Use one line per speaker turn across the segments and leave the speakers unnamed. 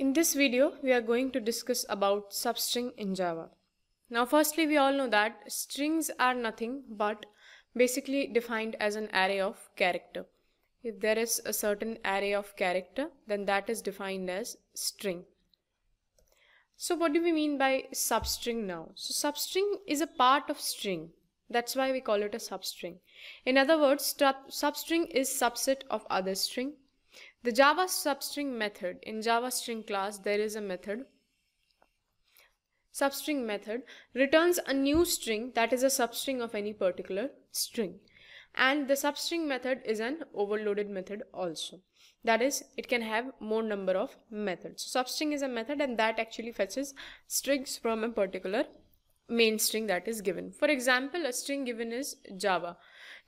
In this video, we are going to discuss about substring in Java. Now, firstly, we all know that strings are nothing but basically defined as an array of character. If there is a certain array of character, then that is defined as string. So what do we mean by substring now? So substring is a part of string. That's why we call it a substring. In other words, substring is subset of other string the Java substring method, in Java string class, there is a method. Substring method returns a new string that is a substring of any particular string. And the substring method is an overloaded method also. That is, it can have more number of methods. So substring is a method and that actually fetches strings from a particular main string that is given. For example, a string given is Java.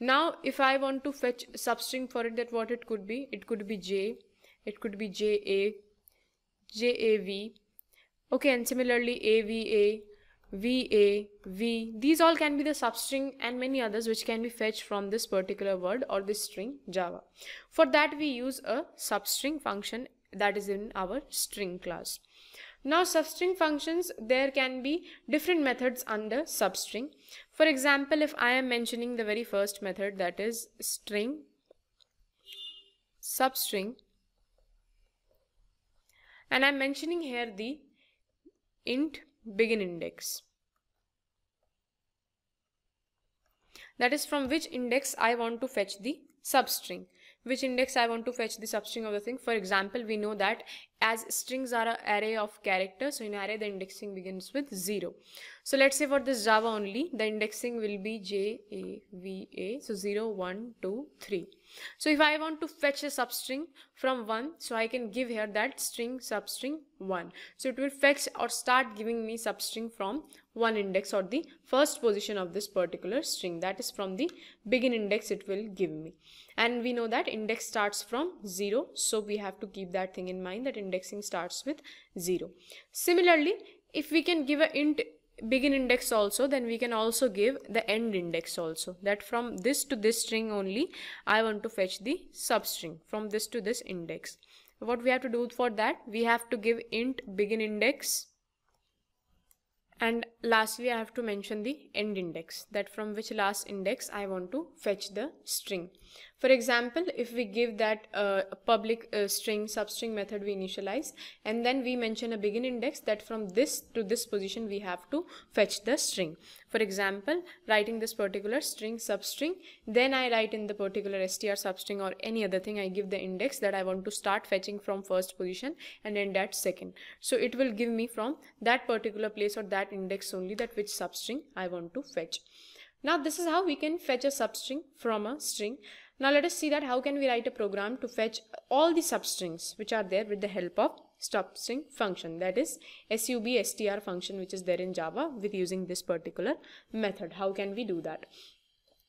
Now, if I want to fetch substring for it, that what it could be? It could be J, it could be JA, JAV. Okay, and similarly AVA, VA, V. These all can be the substring and many others which can be fetched from this particular word or this string Java. For that, we use a substring function that is in our string class. Now substring functions, there can be different methods under substring. For example, if I am mentioning the very first method that is string substring and I'm mentioning here the int begin index. That is from which index I want to fetch the substring which index I want to fetch the substring of the thing. For example, we know that as strings are an array of characters, so in array the indexing begins with 0. So let's say for this Java only, the indexing will be J, A, V, A, so 0, 1, 2, 3. So if I want to fetch a substring from 1, so I can give here that string substring 1. So it will fetch or start giving me substring from one index or the first position of this particular string. That is from the begin index it will give me. And we know that index starts from 0. So we have to keep that thing in mind that indexing starts with 0. Similarly, if we can give a int begin index also then we can also give the end index also. That from this to this string only I want to fetch the substring from this to this index. What we have to do for that? We have to give int begin index and lastly I have to mention the end index. That from which last index I want to fetch the string for example, if we give that uh, public uh, string substring method we initialize and then we mention a begin index that from this to this position we have to fetch the string. For example, writing this particular string substring, then I write in the particular str substring or any other thing, I give the index that I want to start fetching from first position and end at second. So it will give me from that particular place or that index only that which substring I want to fetch. Now this is how we can fetch a substring from a string now let us see that how can we write a program to fetch all the substrings which are there with the help of substring function that is substr function which is there in Java with using this particular method. How can we do that?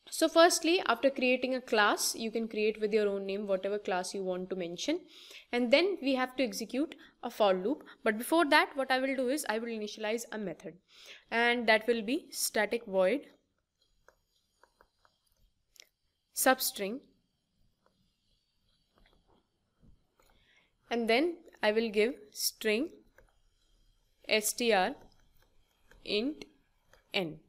So firstly, after creating a class, you can create with your own name whatever class you want to mention. And then we have to execute a for loop. But before that, what I will do is I will initialize a method. And that will be static void substring and then I will give string str int n.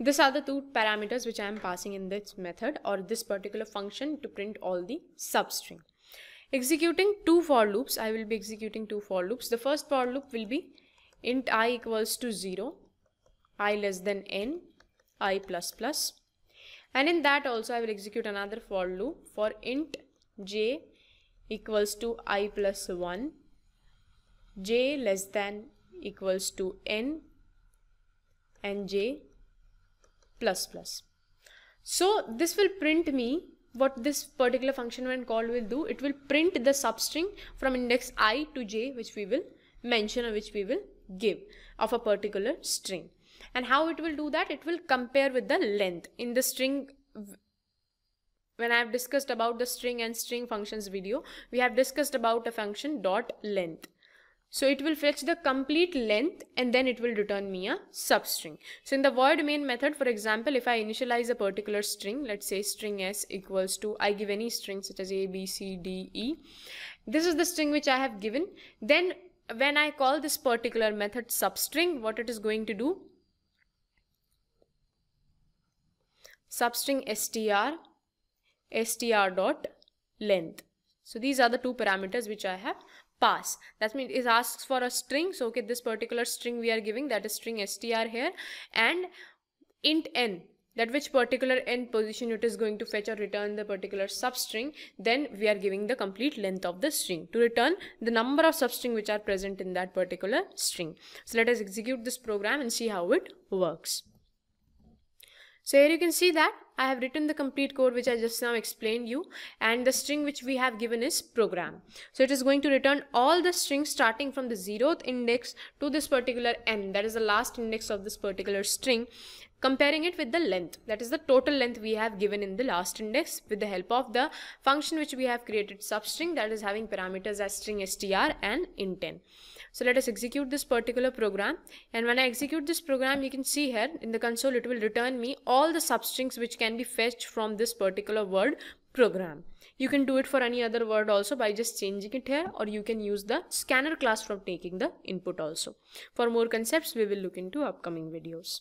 These are the two parameters which I am passing in this method or this particular function to print all the substring. Executing two for loops, I will be executing two for loops. The first for loop will be int i equals to 0, i less than n, i plus plus and in that also I will execute another for loop for int j equals to i plus 1 j less than equals to n and j plus plus. So this will print me what this particular function when called will do. It will print the substring from index i to j which we will mention or which we will give of a particular string and how it will do that it will compare with the length in the string when I have discussed about the string and string functions video we have discussed about a function dot length so it will fetch the complete length and then it will return me a substring. So in the void main method, for example, if I initialize a particular string, let's say string s equals to, I give any string such as a, b, c, d, e. This is the string which I have given. Then when I call this particular method substring, what it is going to do? Substring str, str dot length. So these are the two parameters which I have passed. That means it asks for a string. So okay, this particular string we are giving that is string str here and int n that which particular n position it is going to fetch or return the particular substring then we are giving the complete length of the string to return the number of substring which are present in that particular string so let us execute this program and see how it works so here you can see that I have written the complete code which I just now explained you and the string which we have given is program. So it is going to return all the strings starting from the zeroth index to this particular n that is the last index of this particular string comparing it with the length that is the total length we have given in the last index with the help of the function which we have created substring that is having parameters as string str and int n. So let us execute this particular program and when I execute this program you can see here in the console it will return me all the substrings which can be fetched from this particular word program. You can do it for any other word also by just changing it here or you can use the scanner class from taking the input also. For more concepts we will look into upcoming videos.